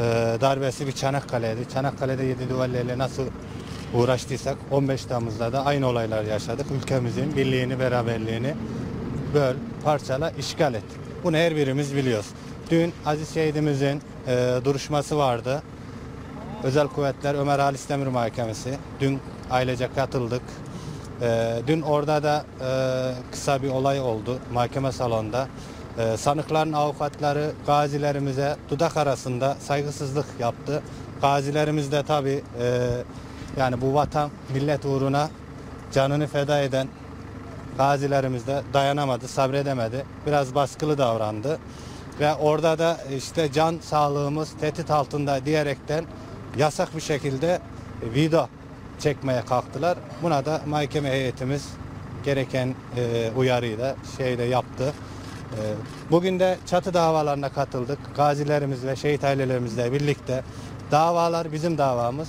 e, darbesi bir Çanakkale'ydi. Çanakkale'de yedi duvallerle nasıl uğraştıysak 15 Temmuz'da da aynı olaylar yaşadık. Ülkemizin birliğini, beraberliğini böl, parçala, işgal et. Bunu her birimiz biliyoruz. Dün Aziz Şehidimizin e, duruşması vardı. Özel Kuvvetler Ömer Halis Demir Mahkemesi. Dün ailece katıldık. Ee, dün orada da e, kısa bir olay oldu mahkeme salonunda. Ee, sanıkların avukatları gazilerimize dudak arasında saygısızlık yaptı. Gazilerimiz de tabii e, yani bu vatan millet uğruna canını feda eden gazilerimiz de dayanamadı, sabredemedi. Biraz baskılı davrandı. Ve orada da işte can sağlığımız tehdit altında diyerekten yasak bir şekilde video çekmeye kalktılar. Buna da mahkeme heyetimiz gereken e, uyarıyı da şeyde yaptı. E, bugün de çatı davalarına katıldık. Gazilerimiz ve şehit ailelerimizle birlikte davalar bizim davamız.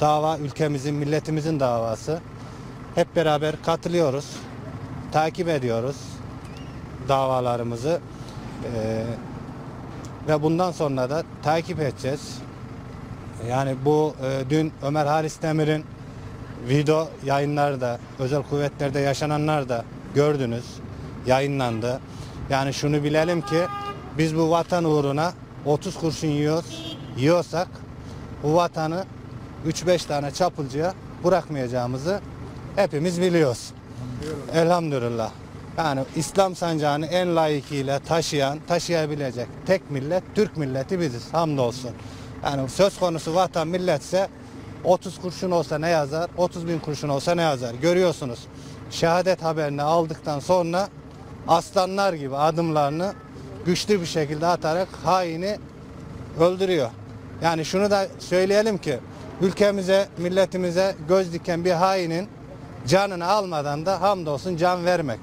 Dava ülkemizin, milletimizin davası. Hep beraber katılıyoruz. Takip ediyoruz davalarımızı. E, ve bundan sonra da takip edeceğiz. Yani bu e, dün Ömer Halis Demir'in video yayınlarda, özel kuvvetlerde yaşananlar da gördünüz, yayınlandı. Yani şunu bilelim ki biz bu vatan uğruna 30 kurşun yiyoruz, yiyorsak bu vatanı 3-5 tane çapulcuya bırakmayacağımızı hepimiz biliyoruz. Elhamdülillah. Yani İslam sancağını en layıkıyla taşıyan, taşıyabilecek tek millet Türk milleti biziz. Hamdolsun. Yani söz konusu vatan milletse 30 kurşun olsa ne yazar, 30 bin kurşun olsa ne yazar. Görüyorsunuz. Şehadet haberini aldıktan sonra aslanlar gibi adımlarını güçlü bir şekilde atarak haini öldürüyor. Yani şunu da söyleyelim ki ülkemize, milletimize göz diken bir hainin canını almadan da hamdolsun can vermek.